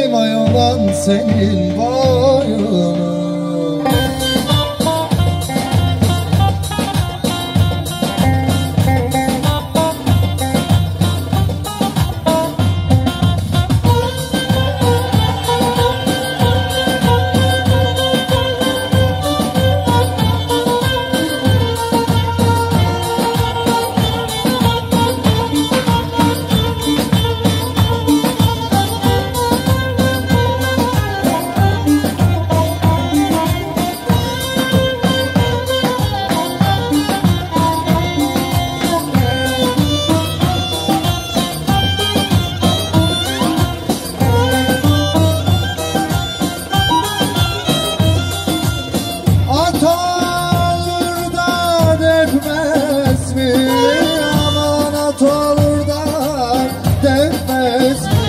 Neye benzettim ay olan senin boyunu Paris.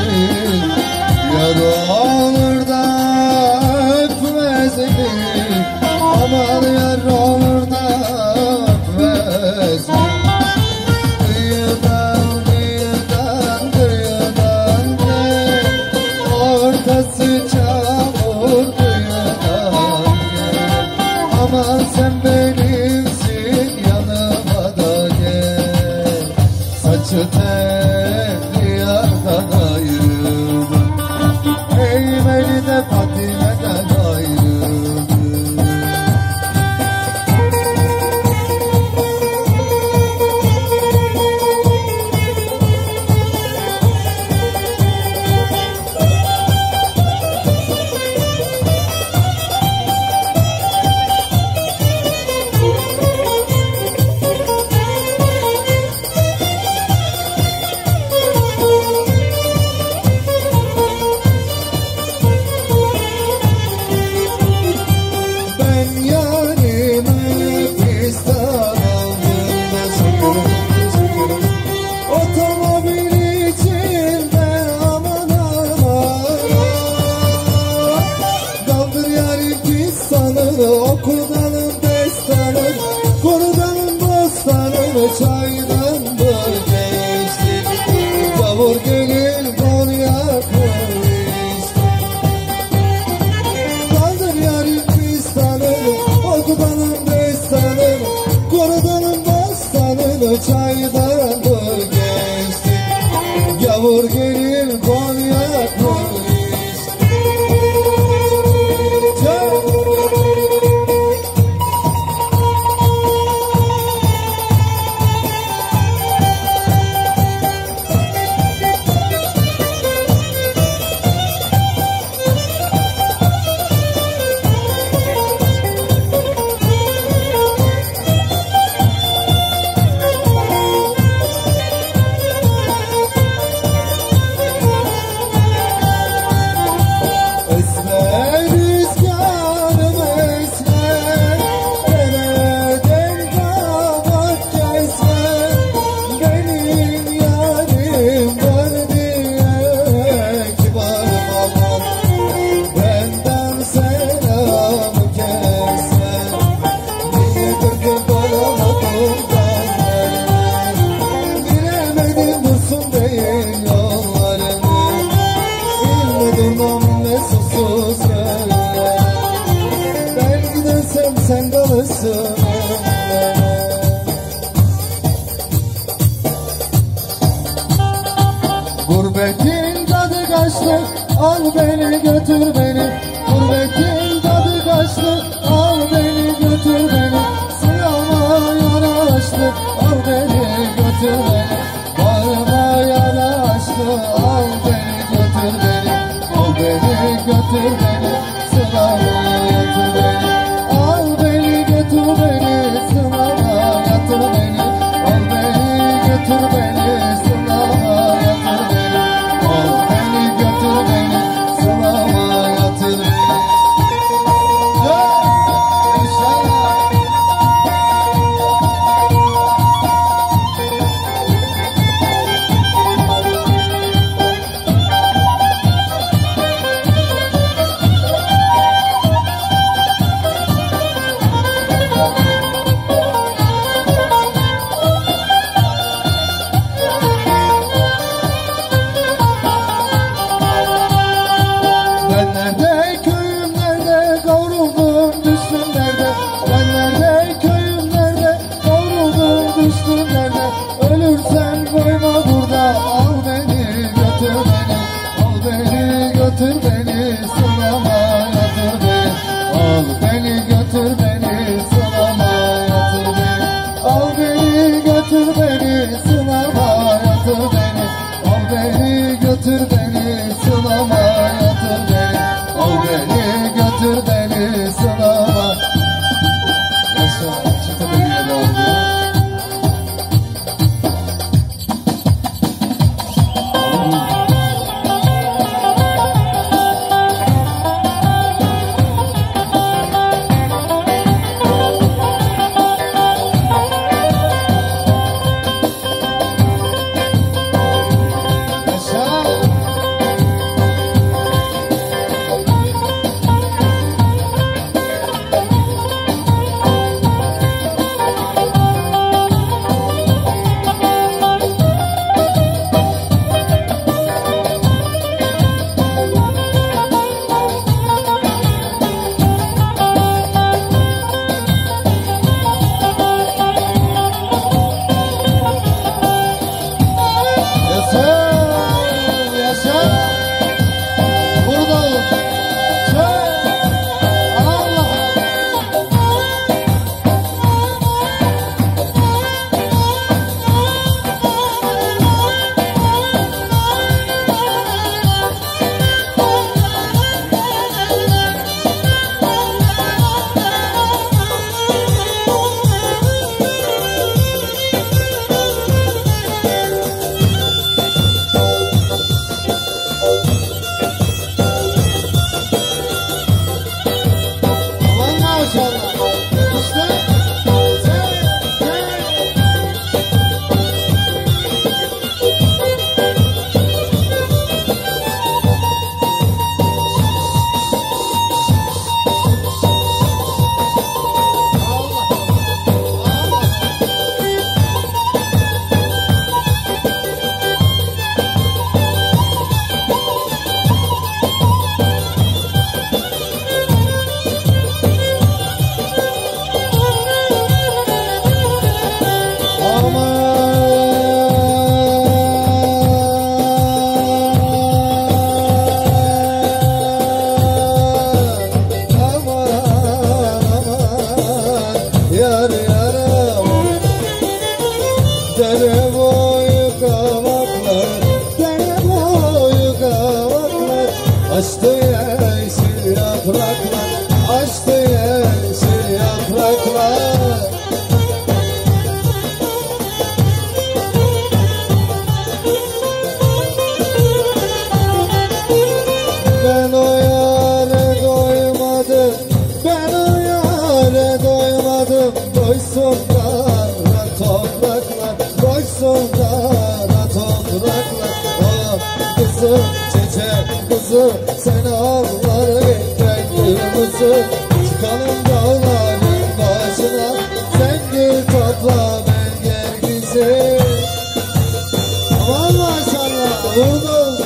the brain and go to the. düştüğüm yerde Ölürsen koyma burada. Al beni götür beni Al beni götür beni Sılama yatır beni. Al beni götür beni Sılama yatır beni. Al beni götür beni Sılama yatır beni. Al beni götür beni doymadım Doysunlar topraklar Doysunlar topraklar Oh kızım çiçek kızım Sen ağlar ekmek kırmızı. Çıkalım dağların başına Sen gül topla ben gel güzel Aman maşallah vurdun.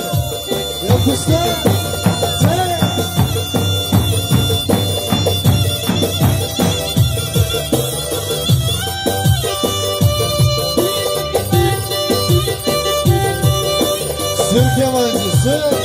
Yapıştır 今天晚上你。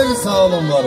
Teşekkürler sağ olun var